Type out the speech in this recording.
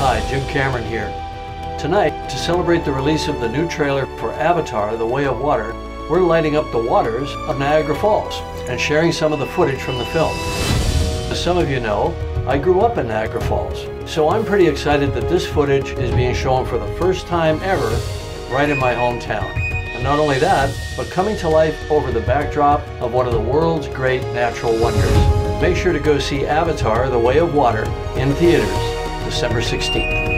Hi, Jim Cameron here. Tonight, to celebrate the release of the new trailer for Avatar The Way of Water, we're lighting up the waters of Niagara Falls and sharing some of the footage from the film. As some of you know, I grew up in Niagara Falls, so I'm pretty excited that this footage is being shown for the first time ever right in my hometown. And not only that, but coming to life over the backdrop of one of the world's great natural wonders. Make sure to go see Avatar The Way of Water in theaters December 16th.